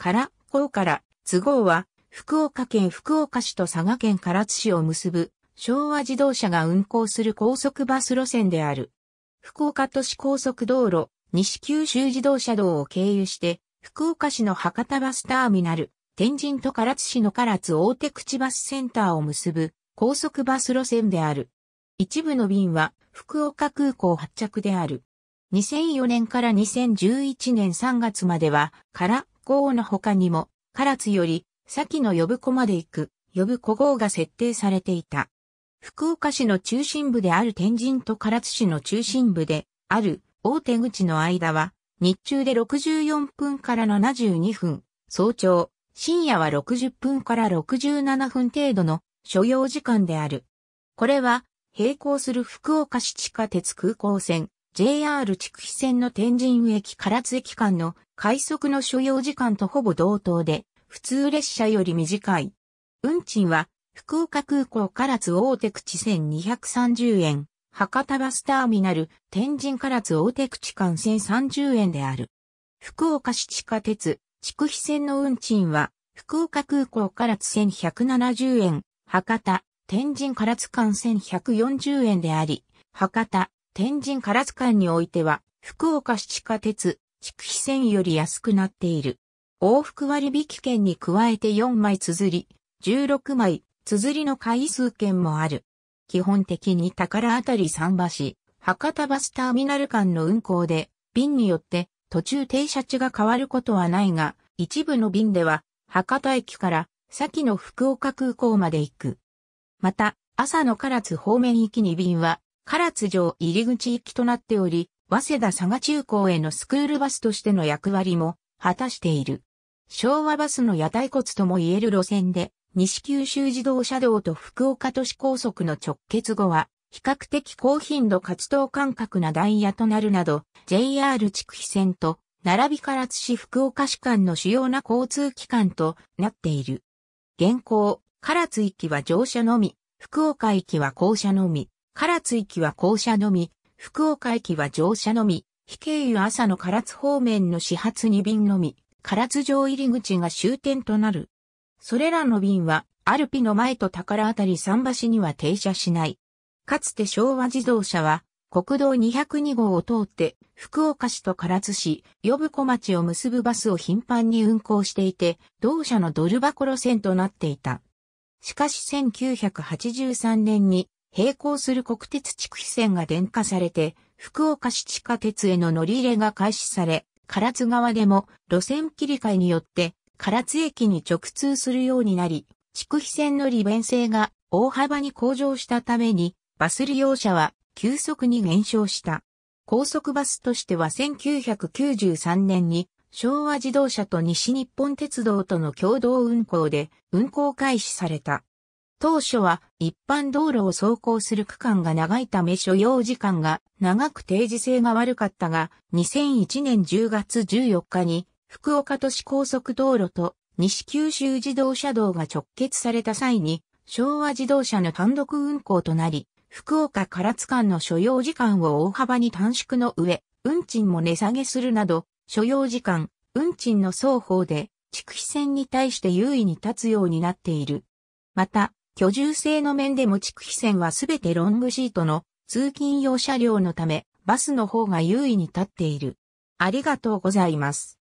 から港から都合は福岡県福岡市と佐賀県唐津市を結ぶ昭和自動車が運行する高速バス路線である。福岡都市高速道路、西九州自動車道を経由して、福岡市の博多バスターミナル、天神と唐津市の唐津大手口バスセンターを結ぶ高速バス路線である。一部の便は福岡空港発着である。2004年から2011年3月までは、唐港の他にも、唐津より先の呼子まで行く、呼子号が設定されていた。福岡市の中心部である天神と唐津市の中心部である大手口の間は、日中で64分から72分、早朝、深夜は60分から67分程度の所要時間である。これは、並行する福岡市地下鉄空港線、JR 筑肥線の天神駅唐津駅間の快速の所要時間とほぼ同等で、普通列車より短い。運賃は、福岡空港唐津大手口線230円、博多バスターミナル、天神唐津大手口間1030円である。福岡市地下鉄、筑肥線の運賃は、福岡空港唐津1170円、博多、天神唐津間1140円であり、博多、天神唐津間においては、福岡市地下鉄、筑肥線より安くなっている。往復割引券に加えて4枚綴り、16枚、綴りの回数券もある。基本的に宝あたり桟橋、博多バスターミナル間の運行で、便によって途中停車地が変わることはないが、一部の便では、博多駅から先の福岡空港まで行く。また、朝の唐津方面行きに便は、唐津城入口行きとなっており、早稲田佐賀中高へのスクールバスとしての役割も果たしている。昭和バスの屋台骨とも言える路線で、西九州自動車道と福岡都市高速の直結後は、比較的高頻度活動間隔なダイヤとなるなど、JR 筑肥線と、並び唐津市福岡市間の主要な交通機関となっている。現行、唐津行きは乗車のみ、福岡行きは降車のみ、唐津行きは降車のみ、福岡駅は乗車のみ、非経由朝の唐津方面の始発2便のみ、唐津城入り口が終点となる。それらの便は、アルピの前と宝あたり桟橋には停車しない。かつて昭和自動車は、国道202号を通って、福岡市と唐津市、呼子町を結ぶバスを頻繁に運行していて、同社のドル箱路線となっていた。しかし1983年に並行する国鉄地区費線が電化されて、福岡市地下鉄への乗り入れが開始され、唐津側でも路線切り替えによって唐津駅に直通するようになり、筑肥線の利便性が大幅に向上したために、バス利用者は急速に減少した。高速バスとしては1993年に昭和自動車と西日本鉄道との共同運行で運行開始された。当初は一般道路を走行する区間が長いため所要時間が長く定時性が悪かったが、2001年10月14日に福岡都市高速道路と西九州自動車道が直結された際に、昭和自動車の単独運行となり、福岡唐津間の所要時間を大幅に短縮の上、運賃も値下げするなど、所要時間、運賃の双方で、筑肥線に対して優位に立つようになっている。また、居住性の面でも地区非線はすべてロングシートの通勤用車両のため、バスの方が優位に立っている。ありがとうございます。